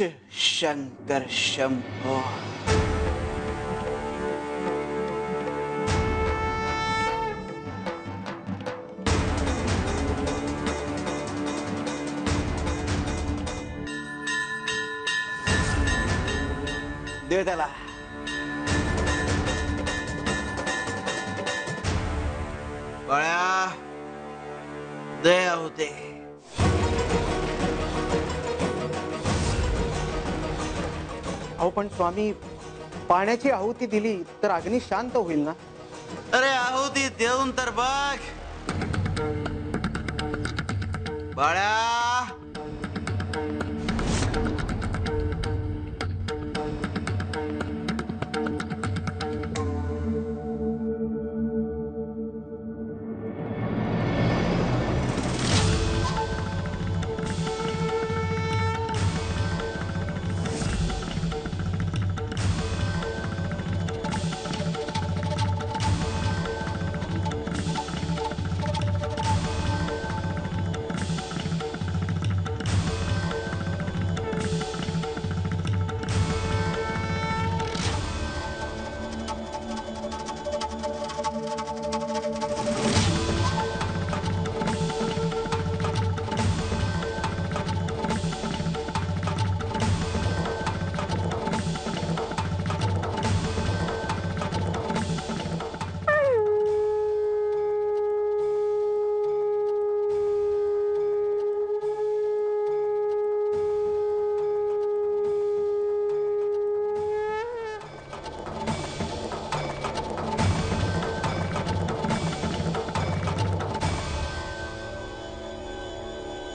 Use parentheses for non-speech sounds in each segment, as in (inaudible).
शंकर शंभो दे त्याला पण स्वामी पाण्याची आहुती दिली तर अग्नी शांत होईल ना? अरे आहुती देऊन तर बघ. बाळ्या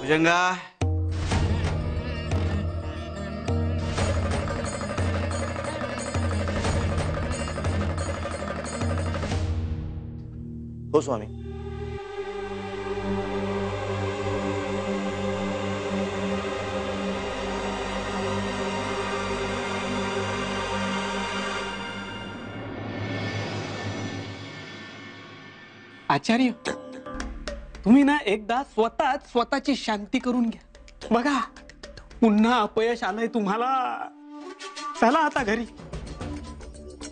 भुजंगा। हो स्वामी. आचार्य तुम्ही ना एकदा स्वतःच स्वतःची शांती करून घ्या. बघा पुन्हा अपयश आलंय तुम्हाला. चला आता घरी.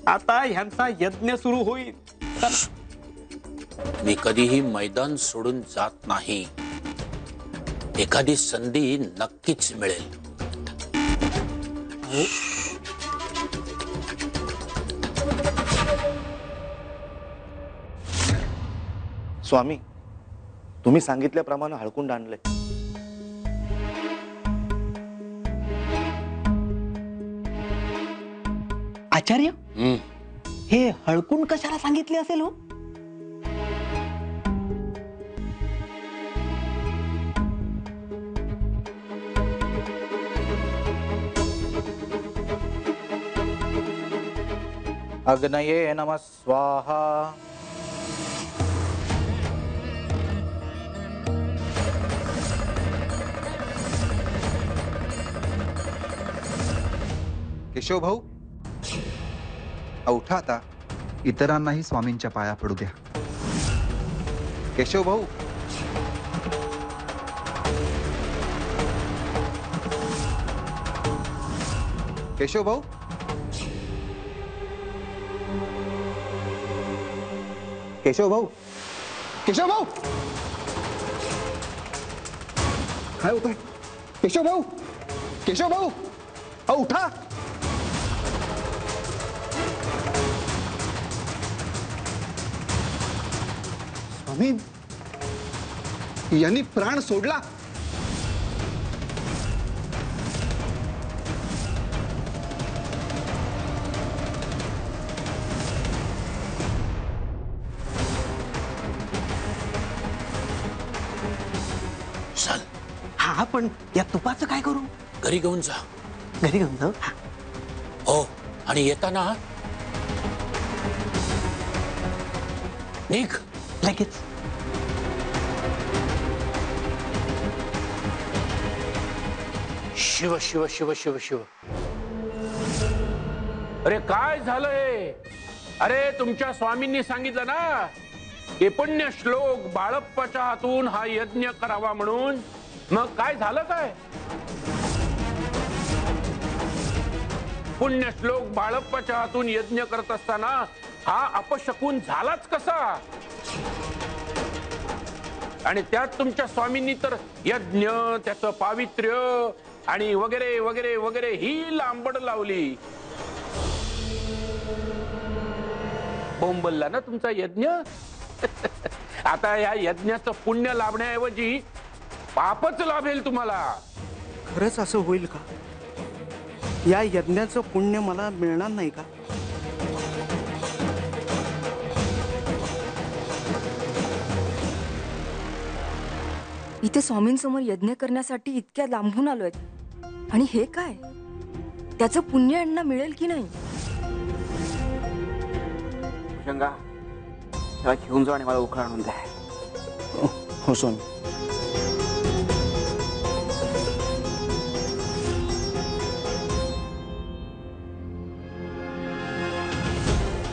आता ह्यांचा यज्ञ सुरू होईल. मी कधीही मैदान सोडून जात नाही. एखादी संधी नक्कीच मिळेल. स्वामी तुम्ही सांगितल्याप्रमाणे हळकुंड आणलंय. आचार्य. हे हळकून कशाला सांगितले असेल हो? अग्नये नम स्वाहा। केशव भाऊ अहो, उठा आता. इतरांनाही स्वामींच्या पाया पडू द्या. केशव भाऊ. केशव भाऊ. केशव भाऊ. केशव भाऊ. काय होत केशव भाऊ. केशव भाऊ. उठा. स्वामी यांनी प्राण सोडला. चल. हा पण या तुपाचं काय करू? घरी घेऊन जा. घरी घेऊन जाऊ? हा. हो आणि येताना? निघ. लगेच. शिव शिव शिव शिव शिव. अरे काय झालंय? अरे तुमच्या स्वामींनी सांगितलं ना? की पुण्य श्लोक बाळप्पाच्या हातून हा यज्ञ करावा म्हणून. मग काय झालं काय? पुण्य श्लोक बाळप्पाच्या हातून यज्ञ करत असताना हा अपशकून झालाच कसा? आणि त्यात तुमच्या स्वामींनी तर यज्ञ त्याचं पावित्र्य आणि वगैरे वगैरे वगैरे ही लांबड लावली. बोंबलला ना तुमचा यज्ञ? (laughs) आता या यज्ञाचं पुण्य लाभण्याऐवजी पापच लाभेल तुम्हाला. खरंच असं होईल का? या यज्ञाचं पुण्य मला मिळणार नाही का? इथे स्वामींसमोर यज्ञ करण्यासाठी इतक्या लांबून आलोय. आणि हे काय? त्याचं पुण्य यांना मिळेल की नाही? भुजंगा त्याला घेऊन जा आणि मला उखळ आणून द्या हो स्वामी.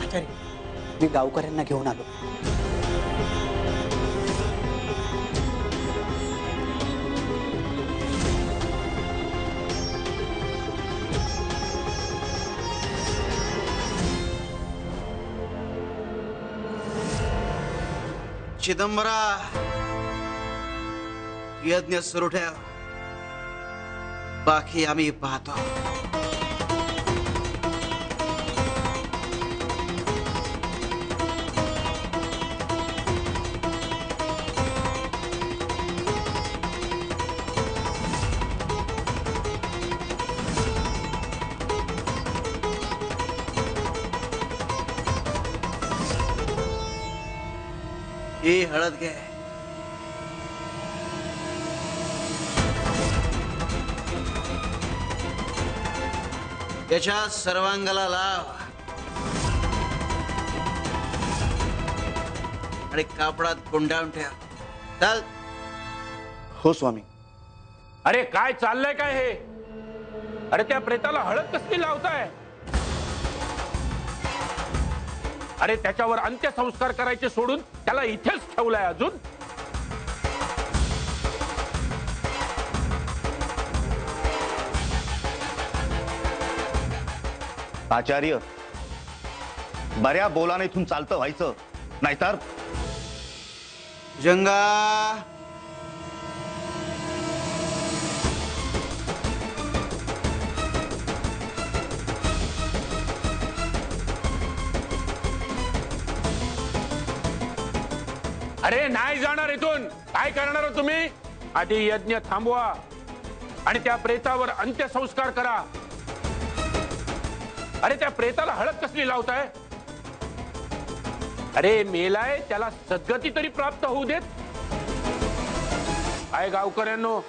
आचार्य मी गावकऱ्यांना घेऊन आलो. चिदंबरा यज्ञ सुरू ठेव. बाकी आम्ही पाहतो. ही हळद घे. याच्या सर्वांगाला लाव. आणि कापडात गुंडाळून ठेव. चल. हो स्वामी. अरे काय चाललंय काय हे? अरे त्या प्रेताला हळद कसली लावताय? अरे त्याच्यावर अंत्यसंस्कार करायचे सोडून त्याला इथेच ठेवलाय अजून. आचार्य बऱ्या बोलाने इथून चालतं व्हायचं नाहीतर? जंगा! अरे नाही जाणार इथून. काय करणार हो तुम्ही? आधी यज्ञ थांबवा आणि त्या प्रेतावर अंत्यसंस्कार करा. अरे त्या प्रेताला हळद कसली लावताय? अरे मेलाय त्याला सद्गती तरी प्राप्त होऊ देत. काय गावकऱ्यांनो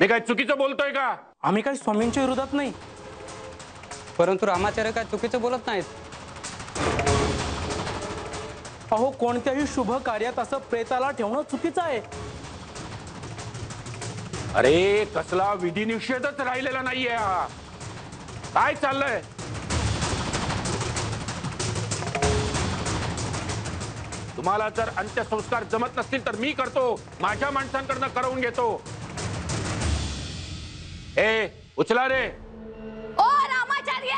मी काय चुकीचं बोलतोय का? आम्ही काही स्वामींच्या विरोधात नाही. परंतु रामाचार्य काय चुकीचं बोलत नाहीत? अहो कोणत्याही शुभ कार्यात असं प्रेताला ठेवणं चुकीचं आहे. अरे कसला विधिनिषेधच राहिलेला नाहीये हा. काय चाललंय? तुम्हाला जर अंत्यसंस्कार जमत नसतील तर मी करतो. माझ्या माणसांकडनं करवून घेतो. ए उचला रे. ओ रामाचार्य!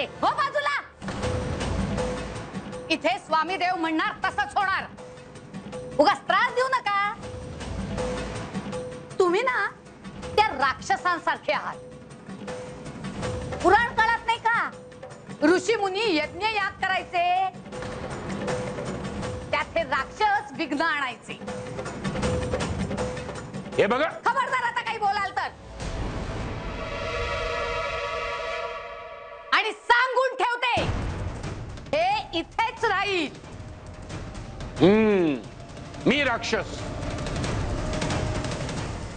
ए हो बाजूला. इथे स्वामी देव म्हणणार तसंच होणार. उगाच त्रास देऊ नका. तुम्ही ना त्या राक्षसांसारखे आहात. पुराण काळात नाही का? ऋषी मुनी यज्ञ याग करायचे. त्यात हे राक्षस विघ्न आणायचे. हे बघा. खबरदार आता काही बोलाल तर. आणि सांगून ठेवते. इथेच राहील. हम्म मी राक्षस.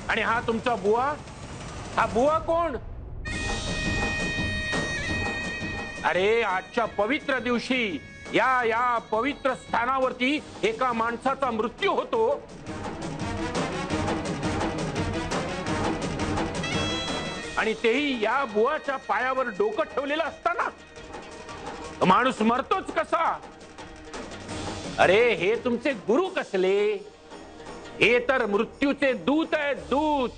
आणि हा तुमचा बुवा? हा बुवा कोण? अरे आजच्या पवित्र दिवशी या या पवित्र स्थानावरती एका माणसाचा मृत्यू होतो. आणि तेही या बुवाच्या पायावर डोकं ठेवलेलं असताना माणूस मरतोच कसा? अरे हे तुमचे गुरु कसले? हे तर मृत्यूचे दूत आहेत दूत.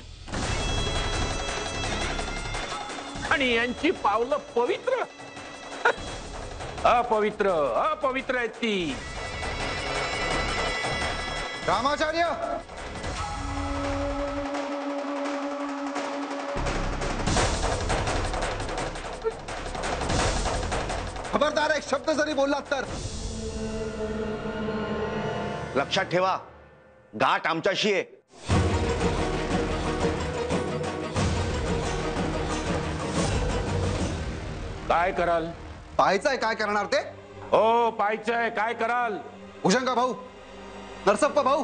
आणि यांची पावलं पवित्र. अपवित्र अपवित्र आहेत ती. रामाचार्य! खबरदार एक शब्द जरी बोललात तर. लक्षात ठेवा गाठ आमच्याशी आहे. काय कराल? पाहायचंय काय करणार ते? हो पाहायचंय. काय कराल? भुजंगा भाऊ नरसप्पा भाऊ.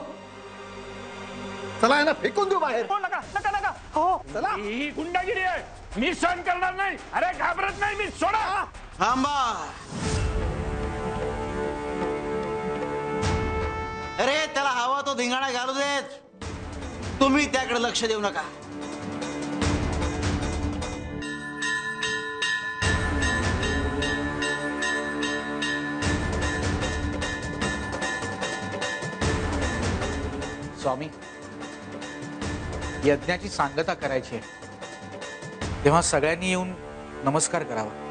चला यांना फेकून देऊ बाहेर. नका नका नका. हो चला. ही गुंडागिरी आहे. मी सहन करणार नाही. अरे घाबरत नाही मी सोडा. थांबा. अरे त्याला हवा तो धिंगाणा घालू देत. तुम्ही त्याकडे लक्ष देऊ नका. स्वामी यज्ञाची सांगता करायची आहे. तेव्हा सगळ्यांनी येऊन नमस्कार करावा.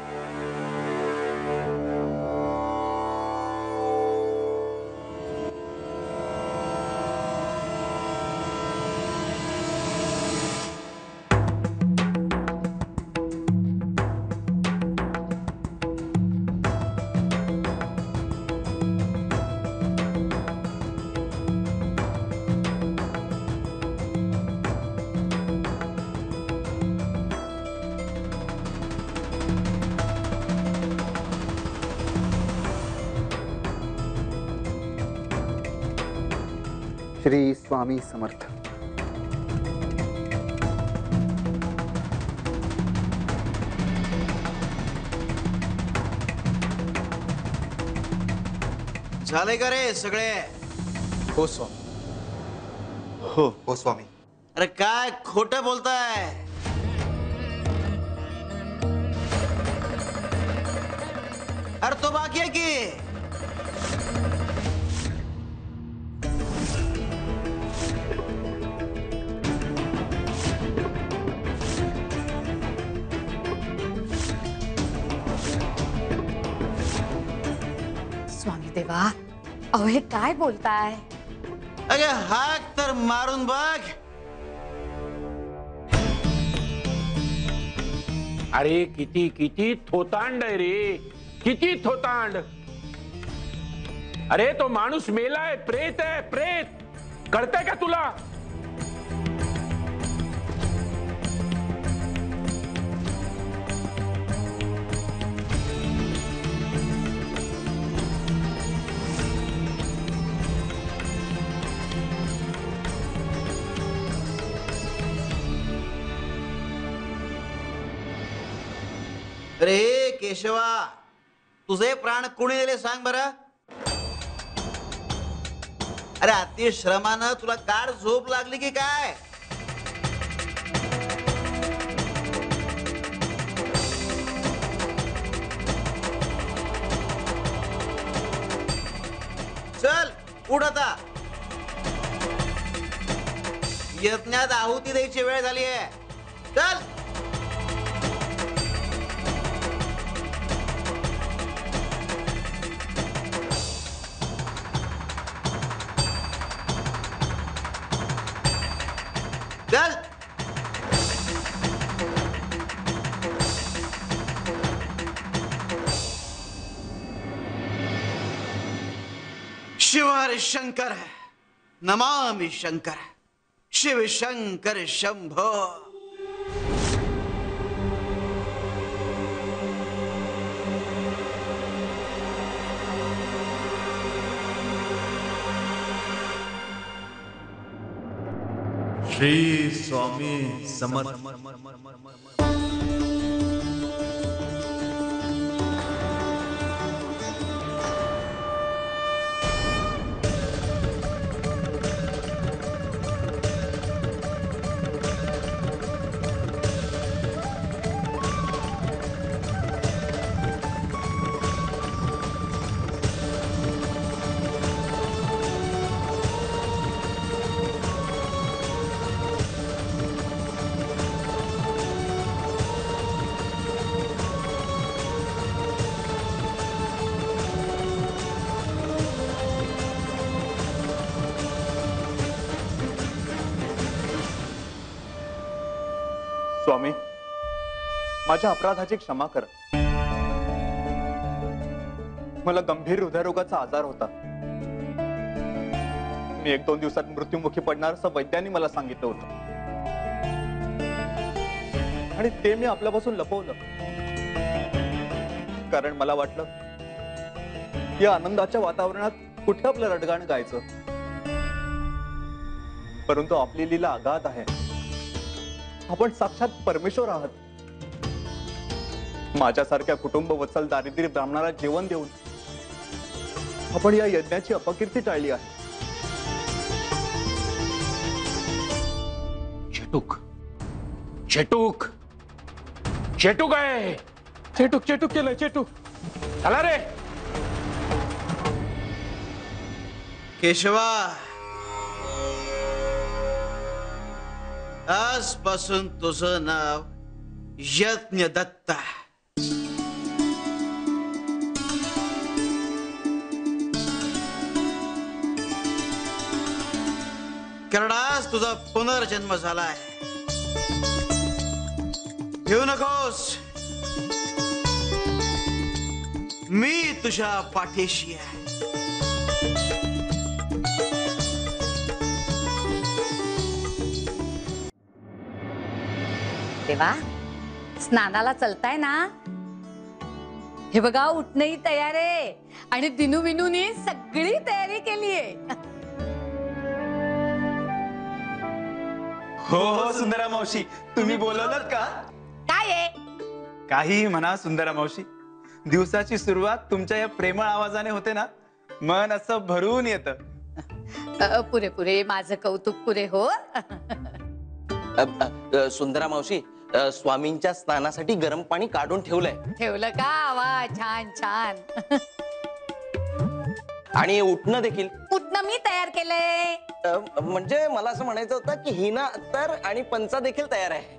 श्री स्वामी समर्थ। झाले का रे सगळे? हो स्वामी. हो हो स्वामी. अरे काय खोट बोलताय? अरे तो बाकी आहे की? देवा। अवे हे काय बोलताय? अरे हाक तर मारून बघ। अरे किती किती थोतांड आहे रे। किती थोतांड। अरे तो मानूस मेला है प्रेत है प्रेत। कळतंय का तुला? अरे केशवा तुझे प्राण कुणी दिले सांग बर? अरे अतिश्रमानं तुला गाढ झोप लागली की काय? चल उठ आता. यज्ञात आहुती द्यायची वेळ झाली आहे. चल. शिवार शंकर नमामि शंकर शिव शंकर शंभो। श्री स्वामी समर्थ। स्वामी माझ्या अपराधाची क्षमा करा. मला गंभीर हृदयरोगाचा आजार होता. मी एक दोन दिवसात मृत्युमुखी पडणार असं वैद्यांनी मला सांगितलं होतं. आणि ते मी आपल्यापासून लपवलं. कारण मला वाटलं या आनंदाच्या वातावरणात कुठे आपलं रडगाण गायचं? परंतु आपली लीला आघात आहे. आपण साक्षात परमेश्वर आहात. माझ्यासारख्या कुटुंब वत्सल दारिद्र्य ब्राह्मणाला जेवण देऊन आपण या यज्ञाची अपकीर्ती टाळली आहे. चेटूक चेटूक चेटूक आहे. चेटूक चेटूक केलंय चेटूक चला रे. केशवा आजपासून तुझं नाव यज्ञ दत्त कारण आज तुझा पुनर्जन्म झालाय. घेऊ नकोस. मी तुझ्या पाठीशी आहे. देवा. स्नानाला चलताय ना? हे बघा उठणंही तयार आहे. आणि दिनू विनूनी सगळी तयारी केली आहे. हो हो सुंदरा मावशी. तुम्ही बोलवलं का? काय आहे? काही म्हणा सुंदरा मावशी. दिवसाची सुरुवात तुमच्या या प्रेमळ आवाजाने होते ना? मन असं भरून येतं. अ, पुरे पुरे माझं कौतुक पुरे हो. अ, अ, सुंदरा मावशी अ, स्वामींच्या स्नानासाठी गरम पाणी काढून ठेवलंय. ठेवलं का? वा छान छान. आणि उठणं देखील. उठणं मी तयार केलंय. अ, म्हणजे मला असं म्हणायचं होतं की हिना अत्तर आणि पंचा देखील तयार आहे.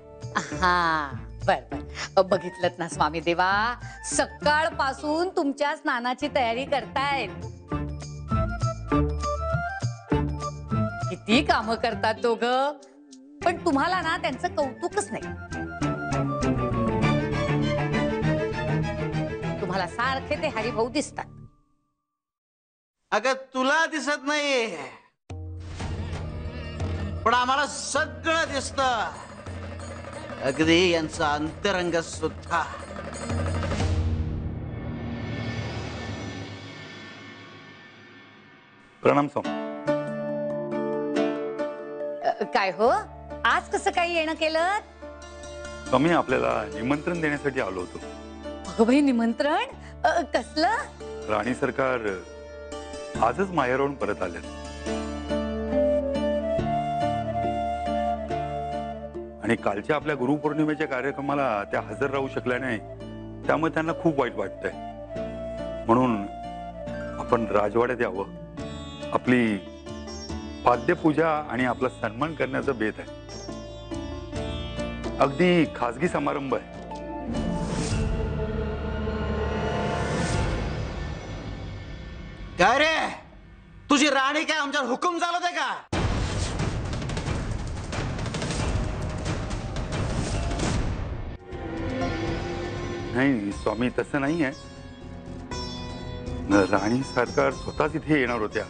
हा बर बर. बघितलं ना स्वामी देवा? सकाळपासून तुमच्या स्नानाची तयारी करतायत. किती काम करतात दोघ. पण तुम्हाला ना त्यांचं कौतुकच नाही. तुम्हाला सारखे ते हरिभाऊ दिसतात. अगं तुला दिसत नाही पण आम्हाला सगळं दिसत. अगदी यांचा अंतरंग सुद्धा. प्रणाम स्वामी. अ, काय हो? आज कसं काही येणं केलं? स्वामी आपल्याला निमंत्रण देण्यासाठी आलो होतो. अगं बाई निमंत्रण? अ, कसलं? राणी सरकार आजच माहेरवरून परत आले आणि कालच्या आपल्या गुरुपौर्णिमेच्या कार्यक्रमाला त्या हजर राहू शकल्या नाही त्यामुळे त्यांना खूप वाईट वाटतंय. म्हणून आपण राजवाड्यात यावं. आपली पाद्यपूजा आणि आपला सन्मान करण्याचा बेत आहे. अगदी खासगी समारंभ आहे. काय तुझी राणी काय आमच्यावर हुकूम झालं ते का नाही, स्वामी, तसं नाही आहे राणी सरकार स्वतःच इथे येणार होत्या।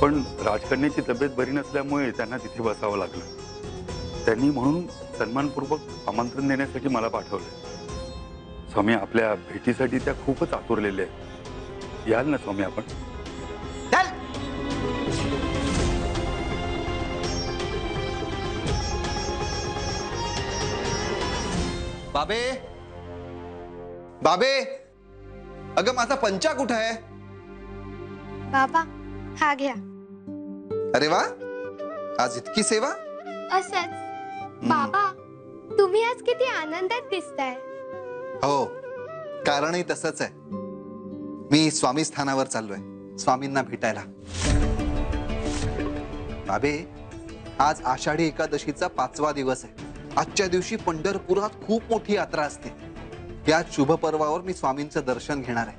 पण राजकन्याची तब्येत बरी नसल्यामुळे त्यांना तिथे बसावं लागलं। त्यांनी म्हणून सन्मानपूर्वक आमंत्रण देण्यासाठी मला पाठवलं। स्वामी, आपल्या भेटीसाठी त्या खूपच आतुरलेल्या आहेत। याल ना स्वामी आपण। चल। बाबे। बाबे अगं माझा पंचा कुठं आहे? बाबा हा घ्या. अरे वा आज इतकी सेवा? असंच. बाबा तुम्ही आज किती आनंदात दिसताय. हो कारणही तसंच आहे. मी स्वामी स्थानावर चाललोय. स्वामींना भेटायला. बाबे आज आषाढी एकादशीचा पाचवा दिवस आहे. आजच्या दिवशी पंढरपुरात खूप मोठी यात्रा असते. या शुभ पर्वावर मी स्वामींचं दर्शन घेणार आहे.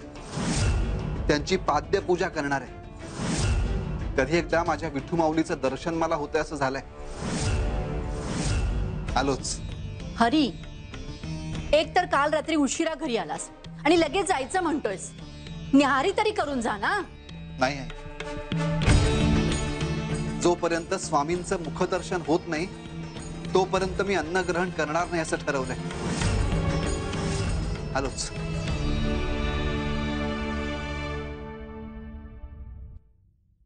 त्यांची पाद्य पूजा करणार आहे. कधी एकदा माझ्या विठू माऊलीचं दर्शन मला होतंय असं झालंय. आलोच. हरी एक तर काल रात्री उशिरा घरी आलास आणि लगेच जायचं म्हणतोयस. न्याहारी तरी करून जा ना. नाही आहे जोपर्यंत स्वामींचं मुखदर्शन होत नाही तोपर्यंत मी अन्न ग्रहण करणार नाही असं ठरवलंय. आलोच.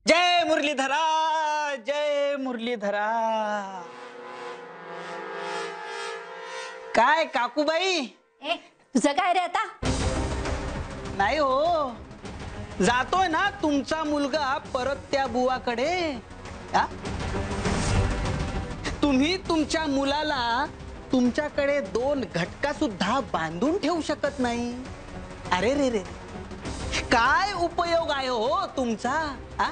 जय मुरलीधरा जय मुरलीधरा. काय काकूबाई? ए तुझं काय रे आता? नाही हो. जातोय ना तुमचा मुलगा परत त्या बुवाकडे. हा? तुम्ही तुमच्या मुलाला तुमच्याकडे दोन घटका सुद्धा बांधून ठेवू शकत नाही. अरे रे रे. काय उपयोग आहे हो तुमचा? हा?